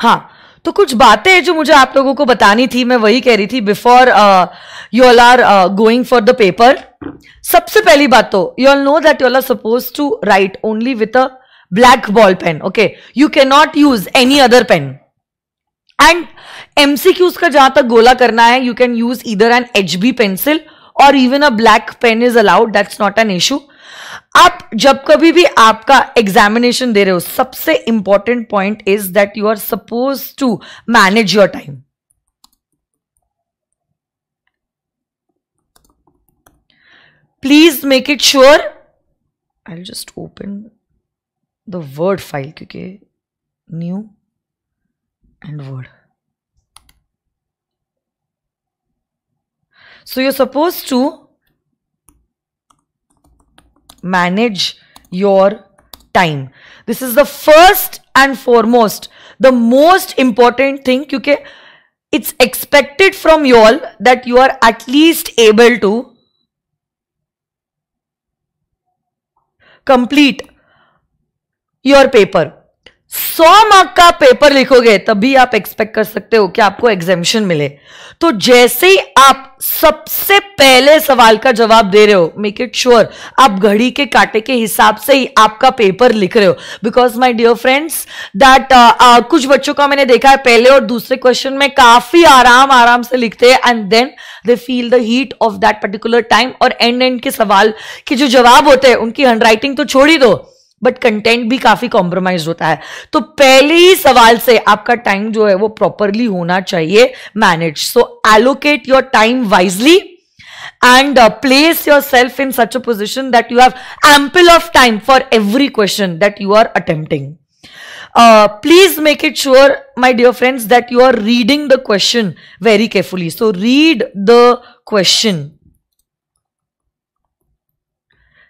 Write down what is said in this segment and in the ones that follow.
हाँ तो कुछ बातें जो मुझे आप लोगों को बतानी थी, मैं वही कह रही थी before you all are going for the paper सबसे पहली बात तो you all know that you all are suppose to write only with a black ball pen okay you can not use any other pen and MCQs का जहाँ तक गोला करना है यू कैन यूज़ इधर एन एच बी पेंसिल और even a black pen is allowed that's not an issue आप जब कभी भी आपका एग्जामिनेशन दे रहे हो, सबसे important point is that you are suppose to manage your time please make it sure I just open the word file क्योंकि new and word so you suppose to manage your time. This is the first and foremost, the most important thing. Okay, it's expected from you all that you are at least able to complete your paper सौ mark का paper लिखोगे, तभी आप expect कर सकते हो कि आपको एग्जामेशन मिले। तो जैसे ही आप सबसे पहले सवाल का जवाब दे रहे हो मेक इट श्योर आप घड़ी के कांटे के हिसाब से ही आपका पेपर लिख रहे हो। Because my dear friends that कुछ बच्चों का मैंने देखा है, पहले और दूसरे क्वेश्चन में काफ़ी आराम आराम से लिखते हैं and then they feel the heat of that particular time और एंड एंड के सवाल के जो जवाब होते हैं, उनकी हैंड तो छोड़ ही दो। बट कंटेंट भी काफ़ी कॉम्प्रोमाइज होता है। तो पहले ही सवाल से आपका टाइम जो है वो प्रॉपरली होना चाहिए manage so allocate your time wisely and place your self in such a position that you have ample of time for every question that you are attempting please make it sure my dear friends that you are reading the question very carefully so read the question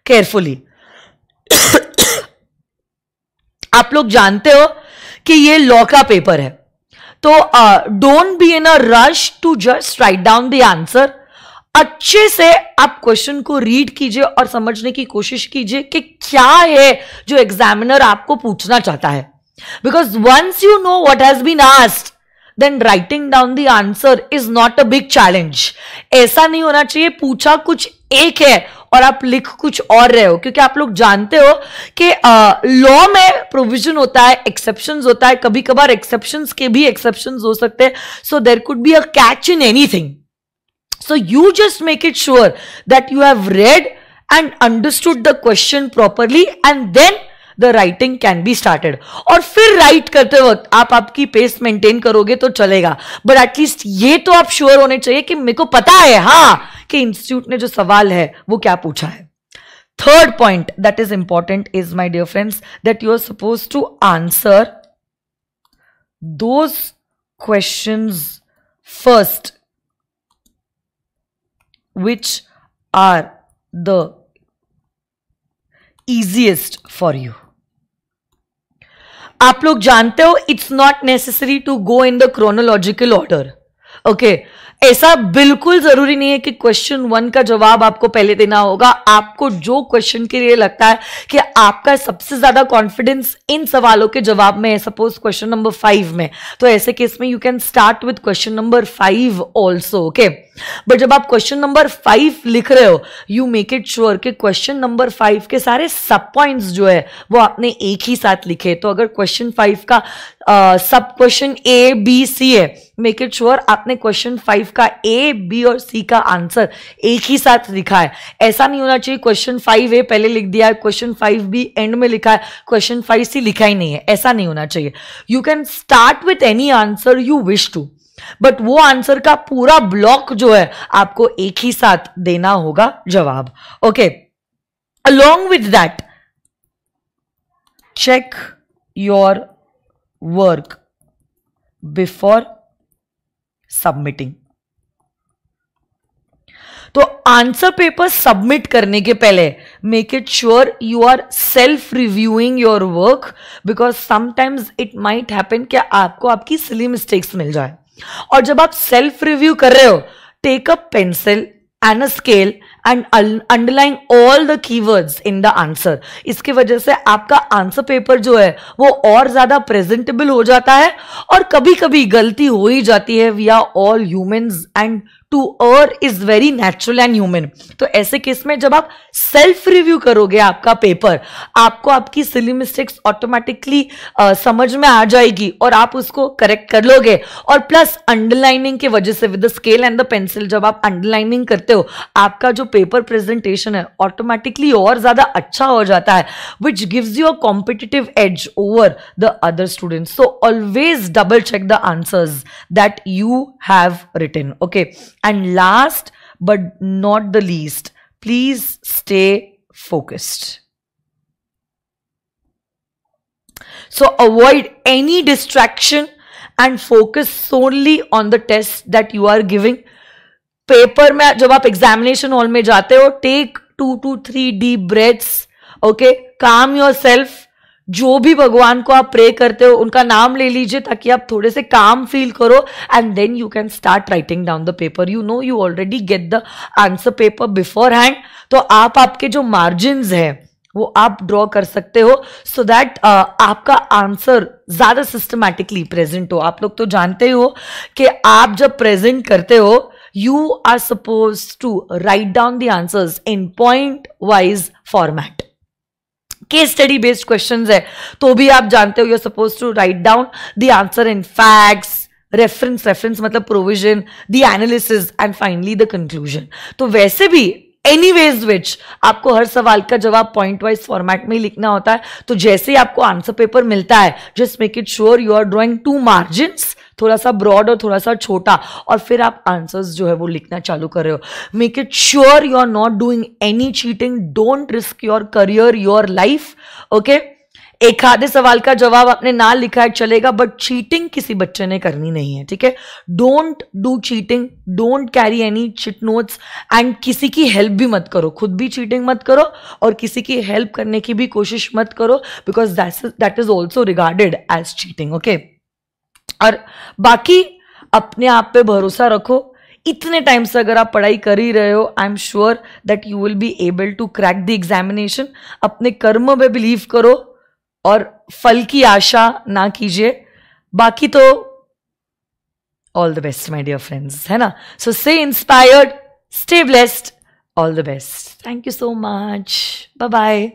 carefully आप लोग जानते हो कि ये law का paper है। तो don't be in a rush to just write down the answer अच्छे से आप क्वेश्चन को रीड कीजिए और समझने की कोशिश कीजिए कि क्या है जो एग्जामिनर आपको पूछना चाहता है। Because once you know what has been asked then writing down the answer is not a big challenge ऐसा नहीं होना चाहिए, पूछा कुछ एक है और आप लिख कुछ और रहे हो, क्योंकि आप लोग जानते हो कि लॉ में प्रोविज़न होता है एक्सेप्शन होता है कभी कभार एक्सेप्शन के भी एक्सेप्शन हो सकते हैं so there could be a catch in anything so you just make it sure that you have read and understood the question properly and then the writing can be started और फिर right करते वक्त आप आपकी pace maintain करोगे तो चलेगा. But at least ये तो आप श्योर होने चाहिए कि मेरे को पता है हाँ कि इंस्टीट्यूट ने जो सवाल है, वो क्या पूछा है? Third point that is important is my dear friends that you are suppose to answer those question first which are the easiest for you आप लोग जानते हो it's not necessary to go in the chronological order okay ऐसा बिल्कुल ज़रूरी नहीं है कि क्वेश्चन वन का जवाब आपको पहले देना होगा। आपको जो क्वेश्चन के लिए लगता है कि आपका सबसे ज़्यादा कॉन्फिडेंस इन सवालों के जवाब में है सपोज़ क्वेश्चन नंबर फाइव में। तो ऐसे केस में you can start with question number five also okay but जब आप क्वेश्चन नंबर फाइव लिख रहे हो यू मेक इट श्योर कि क्वेश्चन नंबर फाइव के सारे सब पॉइंट्स जो है, वो आपने एक ही साथ लिखे तो अगर क्वेश्चन फाइव का सब क्वेश्चन ए बी सी है मेक इट श्योर आपने क्वेश्चन फाइव का ए बी और सी का आंसर एक ही साथ लिखा है। ऐसा नहीं होना चाहिए क्वेश्चन फाइव ए पहले लिख दिया है क्वेश्चन फाइव बी एंड में लिखा है क्वेश्चन फाइव सी लिखा ही नहीं है। ऐसा नहीं होना चाहिए। You can start with any answer you wish to but वो आंसर का पूरा ब्लॉक जो है, आपको एक ही साथ देना होगा जवाब। Okay along with that check your work before submitting तो आंसर पेपर सबमिट करने के पहले make it sure you are self reviewing your work because sometimes it might happen कि आपको आपकी सिली मिस्टेक्स मिल जाए। और जब आप सेल्फ रिव्यू कर रहे हो take a pencil and a scale and underline all the keywords in the answer इसकी वजह से आपका आंसर पेपर जो है, वो और ज़्यादा प्रेजेंटेबल हो जाता है और कभी कभी गलती हो ही जाती है। We are all humans and to err is very natural and human तो ऐसे केस में जब आप सेल्फ रिव्यू करोगे आपका पेपर आपको आपकी सिली मिस्टेक्स ऑटोमेटिकली समझ में आ जाएगी और आप उसको करेक्ट कर लोगे। और प्लस अंडरलाइनिंग की वजह से with the scale and the pencil जब आप अंडरलाइनिंग करते हो, आपका जो पेपर प्रेजेंटेशन है ऑटोमेटिकली और ज्यादा अच्छा हो जाता है which gives you a competitive edge over the other students so always double check the answers that you have written okay And last but not the least, please stay focused. So avoid any distraction and focus solely on the test that you are giving. paper में जब आप examination hall में जाते हो take two to three deep breaths okay calm your self जो भी भगवान को आप प्रे करते हो उनका नाम ले लीजिए ताकि आप थोड़े से काम फील करो and then you can start writing down the paper you know you already get the answer paper beforehand तो आप आपके जो मार्जिन है वो आप ड्रॉ कर सकते हो सो so दैट uh, आपका आंसर ज़्यादा सिस्टमैटिकली प्रेजेंट हो। आप लोग तो जानते ही हो कि आप जब प्रेजेंट करते हो you are suppose to write down the answers in point wise format case study based questions है तो भी आप जानते हो you suppose to write down the answer in facts reference reference मतलब provision the analysis and finally the conclusion तो वैसे भी एनी वेज विच आपको हर सवाल का जवाब पॉइंट वाइज फॉर्मेट में ही लिखना होता है। तो जैसे ही आपको आंसर पेपर मिलता है just make it sure you are drawing to margin थोड़ा सा ब्रॉड और थोड़ा सा छोटा। और फिर आप आंसर्स जो है वो लिखना चालू कर रहे हो। Make it sure you are not doing any cheating don't risk your career your life okay एक आधे सवाल का जवाब आपने ना लिखा है, चलेगा बट चीटिंग किसी बच्चे ने करनी नहीं है, ठीक है? Don't do cheating don't carry any chit notes and किसी की हेल्प भी मत करो। खुद भी चीटिंग मत करो और किसी की हेल्प करने की भी कोशिश मत करो because that is also regarded as cheating okay और बाकी अपने आप पे भरोसा रखो। इतने टाइम से अगर आप पढ़ाई कर ही रहे हो I am sure that you will be able to crack the examination अपने कर्म में बिलीव करो और फल की आशा ना कीजिए। बाकी तो all the best my dear friends है ना? सो से inspired stay blessed all the best thank you so much bye bye